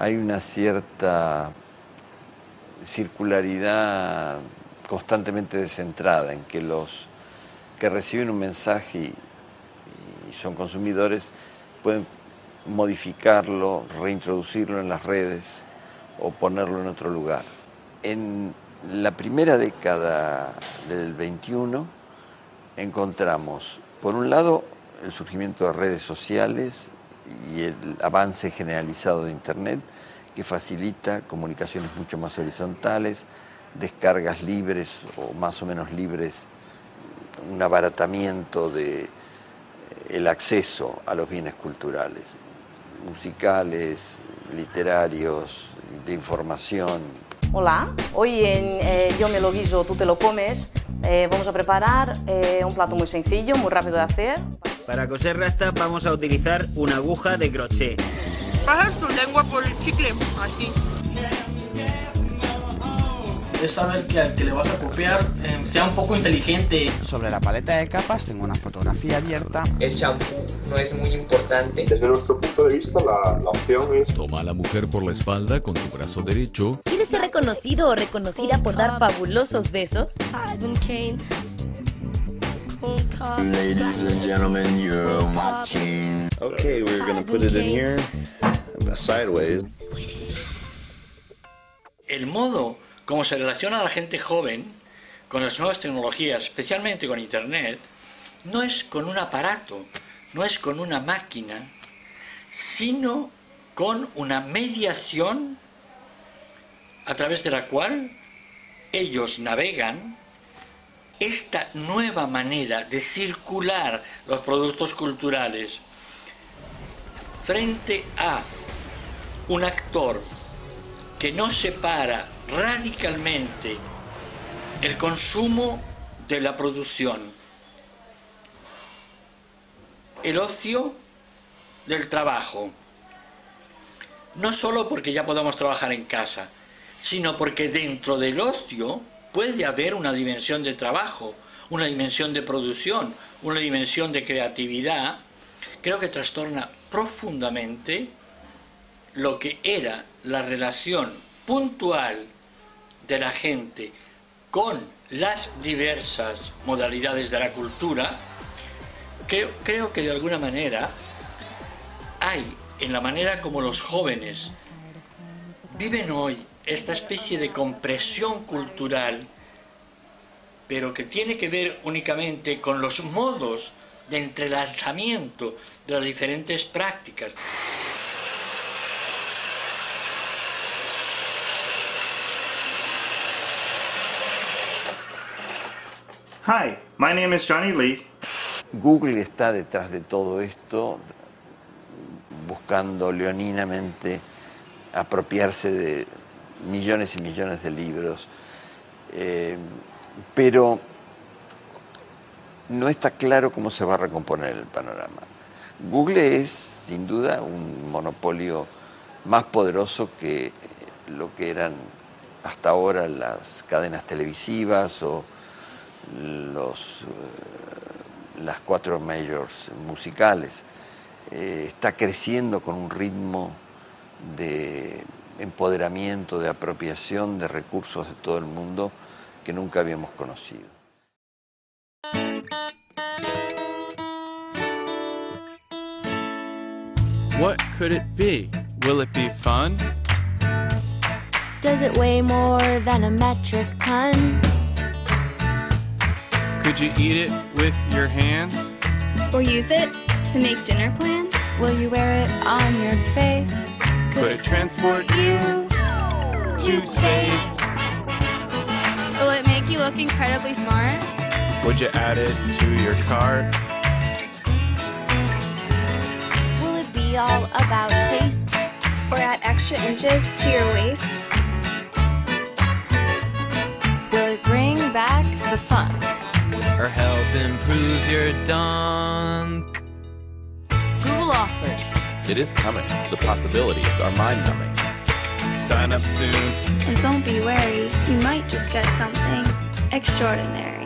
hay una cierta circularidad constantemente descentrada en que los que reciben un mensaje y, son consumidores pueden modificarlo, reintroducirlo en las redes o ponerlo en otro lugar. En la primera década del 21 encontramos, por un lado, el surgimiento de redes sociales y el avance generalizado de Internet que facilita comunicaciones mucho más horizontales, descargas libres o más o menos libres, un abaratamiento de el acceso a los bienes culturales, musicales, literarios, de información. Hola, hoy en eh, Yo me lo guiso, tú te lo comes, eh, vamos a preparar eh, un plato muy sencillo, muy rápido de hacer. Para coser rastas vamos a utilizar una aguja de crochet. Pasas tu lengua por el chicle, así. Es saber que al que le vas a copiar eh, sea un poco inteligente. Sobre la paleta de capas tengo una fotografía abierta. El champú no es muy importante. Desde nuestro punto de vista, la, la opción es... Toma a la mujer por la espalda con tu brazo derecho. ¿Quieres ser reconocido o reconocida por dar fabulosos besos? Ladies and gentlemen, you're watching. Okay, we're gonna put it in here, sideways. El modo como se relaciona a la gente joven con las nuevas tecnologías, especialmente con Internet, no es con un aparato, no es con una máquina, sino con una mediación a través de la cual ellos navegan esta nueva manera de circular los productos culturales frente a un actor que no separa radicalmente el consumo de la producción, el ocio del trabajo, no solo porque ya podamos trabajar en casa, sino porque dentro del ocio puede haber una dimensión de trabajo, una dimensión de producción, una dimensión de creatividad, creo que trastorna profundamente lo que era la relación puntual de la gente con las diversas modalidades de la cultura, creo, que de alguna manera hay en la manera como los jóvenes viven hoy esta especie de compresión cultural, pero que tiene que ver únicamente con los modos de entrelazamiento de las diferentes prácticas. Hi, my name is Johnny Lee. Google está detrás de todo esto, buscando leoninamente apropiarse de millones y millones de libros, eh, pero no está claro cómo se va a recomponer el panorama. Google es, sin duda, un monopolio más poderoso que lo que eran hasta ahora las cadenas televisivas o los, eh, las cuatro majors musicales. Eh, está creciendo con un ritmo de empoderamiento, de apropiación de recursos de todo el mundo que nunca habíamos conocido. What could it be? Will it be fun? Does it weigh more than a metric ton? Could you eat it with your hands? Or use it to make dinner plans? Will you wear it on your face? Could it transport you to space? Will it make you look incredibly smart? Would you add it to your cart? Will it be all about taste? Or add extra inches to your waist? Will it bring back the funk? Or help improve your dunk? Google offers. It is coming. The possibilities are mind-numbing. Sign up soon. And don't be wary, you might just get something extraordinary.